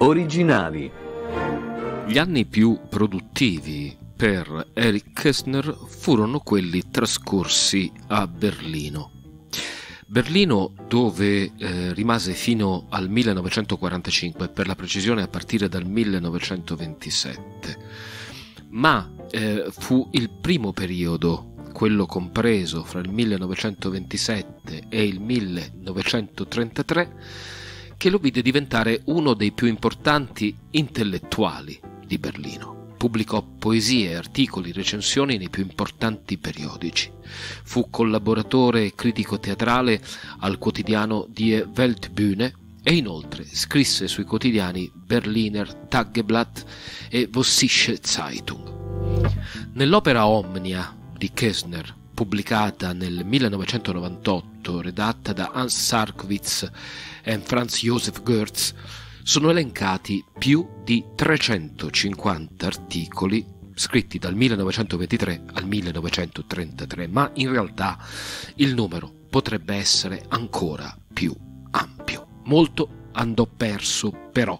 originali. Gli anni più produttivi per Eric Kästner furono quelli trascorsi a Berlino. Berlino dove eh, rimase fino al 1945, per la precisione a partire dal 1927, ma eh, fu il primo periodo, quello compreso fra il 1927 e il 1933, che lo vide diventare uno dei più importanti intellettuali di Berlino. Pubblicò poesie, articoli, recensioni nei più importanti periodici. Fu collaboratore e critico teatrale al quotidiano Die Weltbühne e inoltre scrisse sui quotidiani Berliner Tageblatt e Vossische Zeitung. Nell'opera Omnia di Kessner, pubblicata nel 1998, redatta da Hans Sarkowitz e Franz Josef Goertz, sono elencati più di 350 articoli scritti dal 1923 al 1933, ma in realtà il numero potrebbe essere ancora più ampio. Molto andò perso però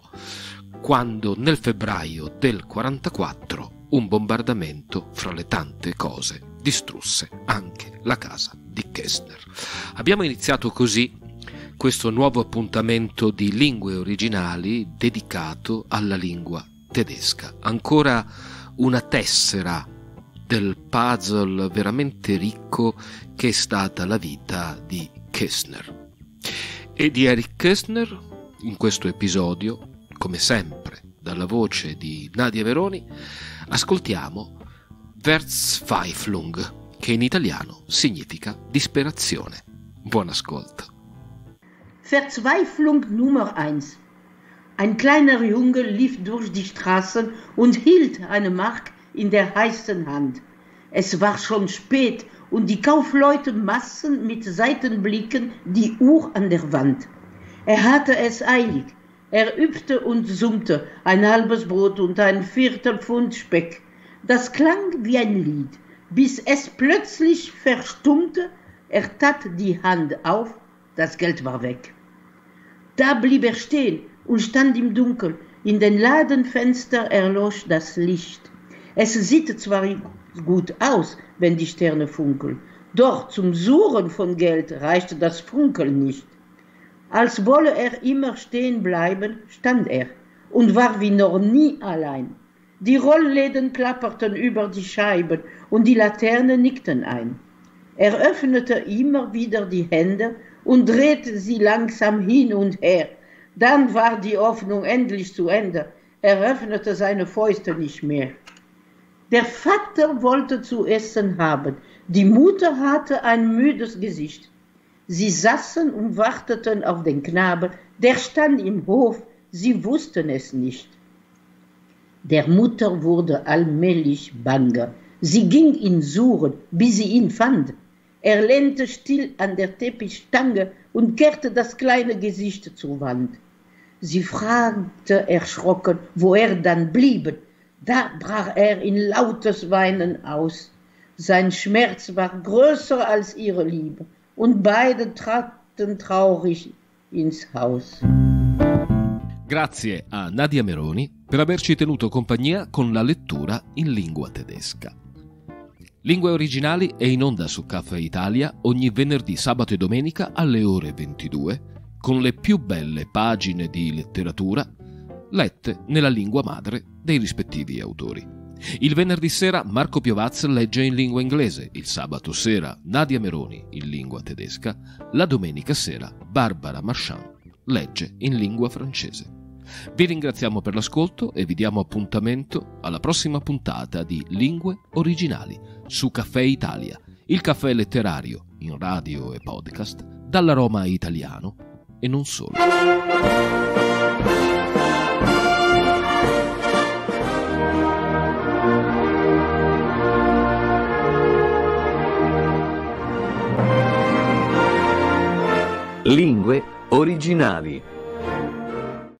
quando nel febbraio del 44 un bombardamento fra le tante cose distrusse anche la casa di Kessner. Abbiamo iniziato così questo nuovo appuntamento di lingue originali dedicato alla lingua tedesca. Ancora una tessera del puzzle veramente ricco che è stata la vita di Kessner. E di Eric Kessner, in questo episodio, come sempre, dalla voce di Nadia Veroni, ascoltiamo Verzweiflung, che in italiano significa disperazione. Buon ascolto. Verzweiflung Nummer eins. Ein kleiner Junge lief durch die Straßen und hielt eine Mark in der heißen Hand. Es war schon spät und die Kaufleute massen mit Seitenblicken die Uhr an der Wand. Er hatte es eilig. Er übte und summte ein halbes Brot und ein Viertel Pfund Speck. Das klang wie ein Lied, bis es plötzlich verstummte. Er tat die Hand auf, das Geld war weg. Da blieb er stehen und stand im Dunkeln. In den Ladenfenster erlosch das Licht. Es sieht zwar gut aus, wenn die Sterne funkeln, doch zum Suchen von Geld reichte das Funkeln nicht. Als wolle er immer stehen bleiben, stand er und war wie noch nie allein. Die Rollläden klapperten über die Scheiben und die Laternen nickten ein. Er öffnete immer wieder die Hände und drehte sie langsam hin und her. Dann war die Öffnung endlich zu Ende. Er öffnete seine Fäuste nicht mehr. Der Vater wollte zu essen haben. Die Mutter hatte ein müdes Gesicht. Sie saßen und warteten auf den Knaben, der stand im Hof, sie wussten es nicht. Der Mutter wurde allmählich banger. Sie ging ihn suchen, bis sie ihn fand. Er lehnte still an der Teppichstange und kehrte das kleine Gesicht zur Wand. Sie fragte erschrocken, wo er dann bliebe. Da brach er in lautes Weinen aus. Sein Schmerz war größer als ihre Liebe, und beide traten traurig ins Haus. Grazie a Nadia Meroni per averci tenuto compagnia con la lettura in lingua tedesca. Lingue originali è in onda su Caffè Italia ogni venerdì, sabato e domenica alle ore 22 con le più belle pagine di letteratura lette nella lingua madre dei rispettivi autori. Il venerdì sera Marco Piovaz legge in lingua inglese, il sabato sera Nadia Meroni in lingua tedesca, la domenica sera Barbara Marchand legge in lingua francese. Vi ringraziamo per l'ascolto e vi diamo appuntamento alla prossima puntata di Lingue Originali su Caffè Italia, il caffè letterario in radio e podcast dalla Roma italiano e non solo. Lingue originali